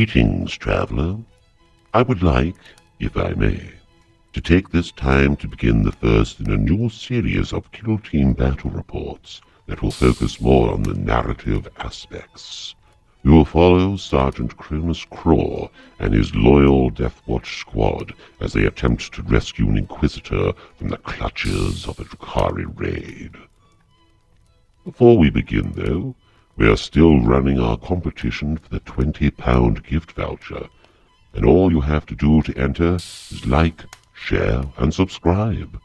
Greetings, traveler. I would like, if I may, to take this time to begin the first in a new series of Kill Team battle reports that will focus more on the narrative aspects. We will follow Sergeant Chronos Craw and his loyal Deathwatch squad as they attempt to rescue an Inquisitor from the clutches of a Drukhari raid. Before we begin, though, we are still running our competition for the 20 pound gift voucher, and all you have to do to enter is like, share, and subscribe.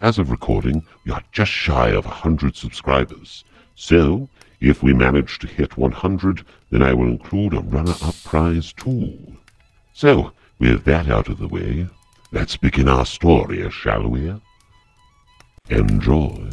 As of recording, we are just shy of 100 subscribers, so if we manage to hit 100, then I will include a runner-up prize too. So, with that out of the way, let's begin our story, shall we? Enjoy.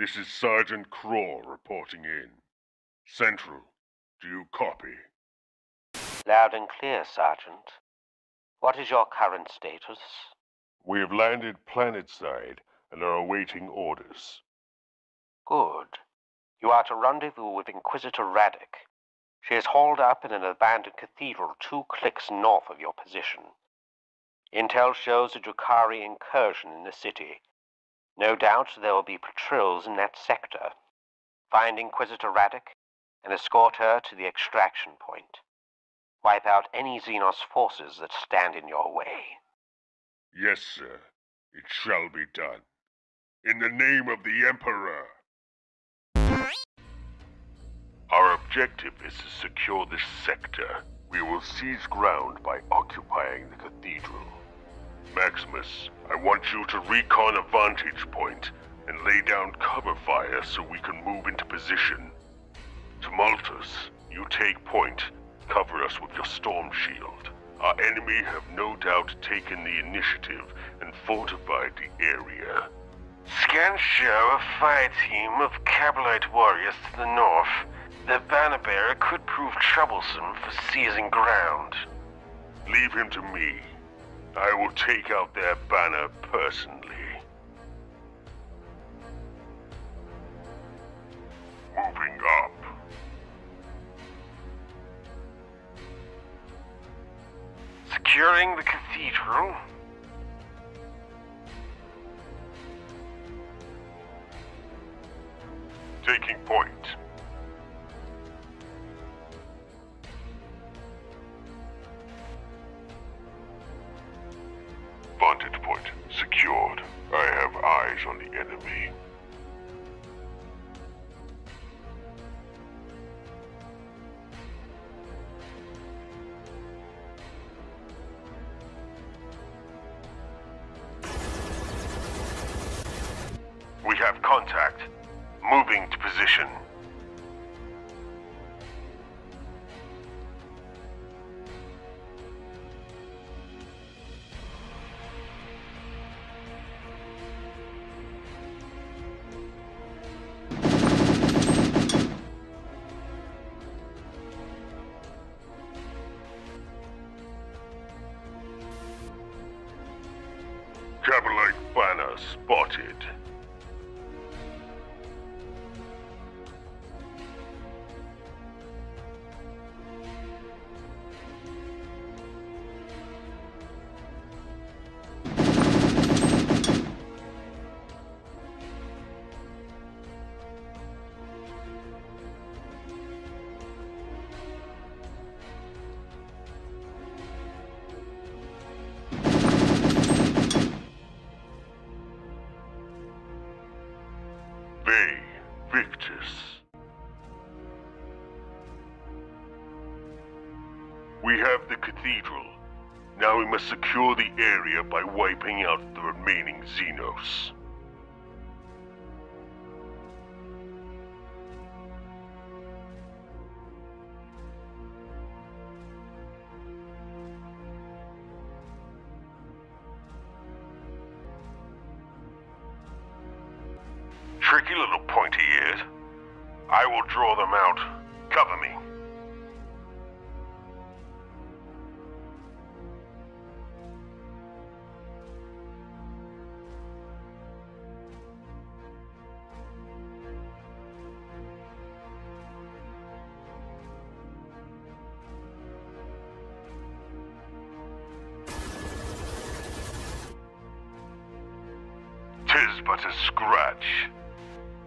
This is Sergeant Craw reporting in. Central, do you copy? Loud and clear, Sergeant. What is your current status? We have landed planetside and are awaiting orders. Good. You are to rendezvous with Inquisitor Radek. She is hauled up in an abandoned cathedral two clicks north of your position. Intel shows a Drukhari incursion in the city. No doubt there will be patrols in that sector. Find Inquisitor Radek and escort her to the extraction point. Wipe out any Xenos forces that stand in your way. Yes, sir. It shall be done. In the name of the Emperor. Our objective is to secure this sector. We will seize ground by occupying the cathedral. Maximus, I want you to recon a vantage point and lay down cover fire so we can move into position. Tumultus, you take point. Cover us with your storm shield. Our enemy have no doubt taken the initiative and fortified the area. Scans show a fire team of Kabalite warriors to the north. The banner bearer could prove troublesome for seizing ground. Leave him to me. I will take out their banner personally. Moving up. Securing the cathedral. Eyes on the enemy. Now we must secure the area by wiping out the remaining Xenos. Tricky little pointy ears. I will draw them out. Cover me. Tis but a scratch.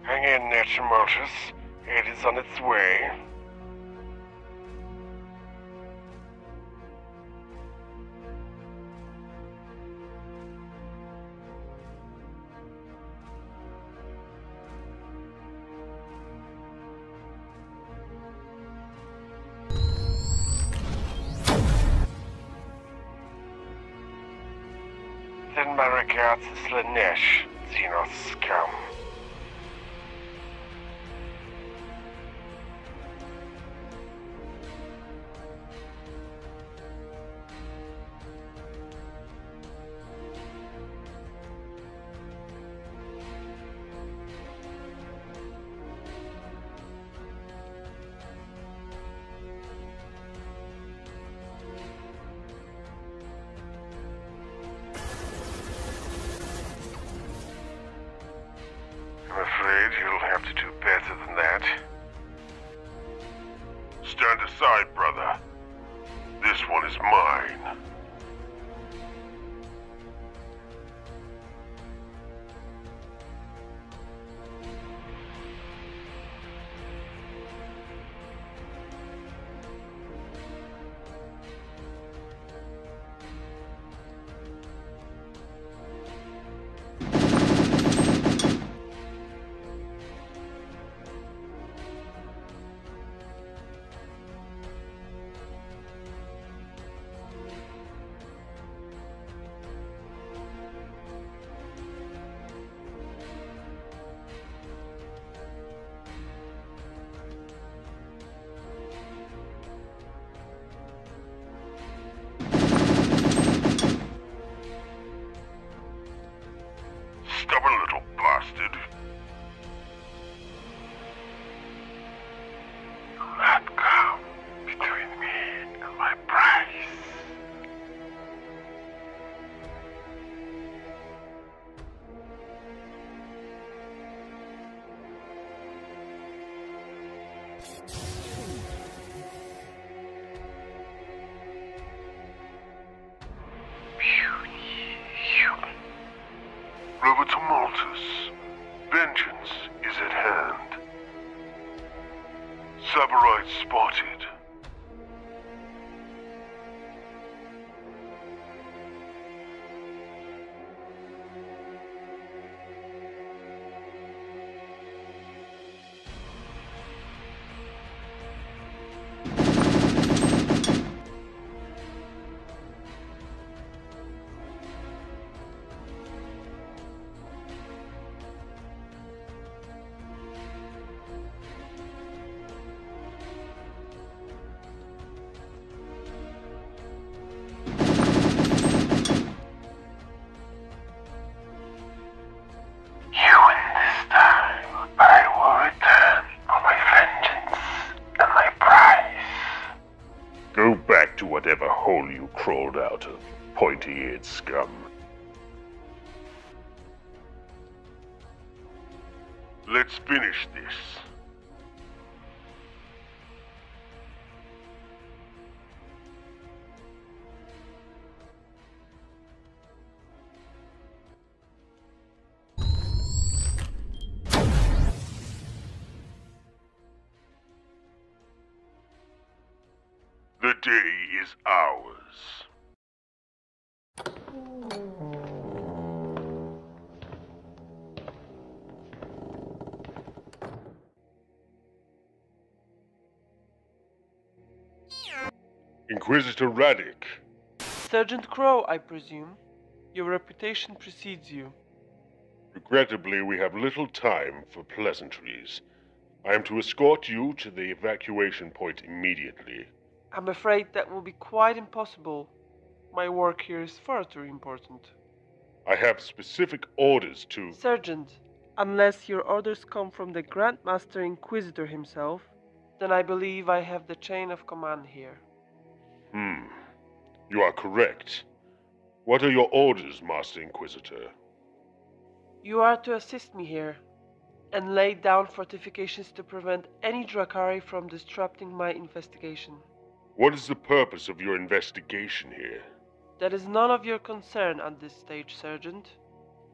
Hang in there, Tumultus. It is on its way. My regards to Slaanesh, Xenos you crawled out of, pointy-eared scum. Let's finish this. Day is ours. Inquisitor Radek, Sergeant Craw, I presume. Your reputation precedes you. regrettably we have little time for pleasantries. I am to escort you to the evacuation point immediately. I'm afraid that will be quite impossible. My work here is far too important. I have specific orders to... Sergeant, unless your orders come from the Grandmaster Inquisitor himself, then I believe I have the chain of command here. Hmm. You are correct. What are your orders, Master Inquisitor? You are to assist me here, and lay down fortifications to prevent any Drukhari from disrupting my investigation. What is the purpose of your investigation here? That is none of your concern at this stage, Sergeant.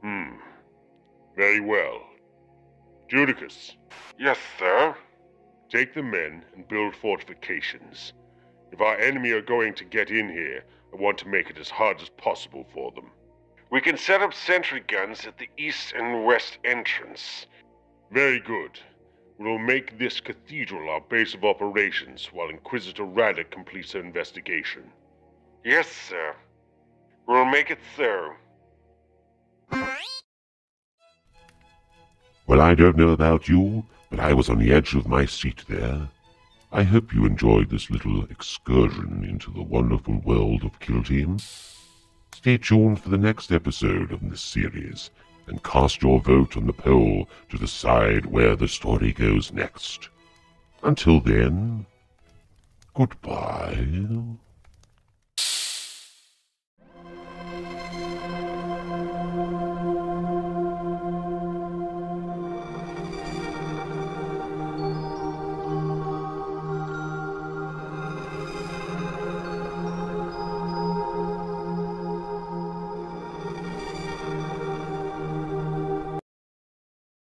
Hmm. Very well. Judicas, Yes, sir. take the men and build fortifications. If our enemy are going to get in here, I want to make it as hard as possible for them. We can set up sentry guns at the east and west entrance. Very good. We'll make this cathedral our base of operations while Inquisitor Radek completes her investigation. Yes, sir. We'll make it so. Well, I don't know about you, but I was on the edge of my seat there. I hope you enjoyed this little excursion into the wonderful world of Kill Team. Stay tuned for the next episode of this series, and cast your vote on the poll to decide where the story goes next. Until then, goodbye.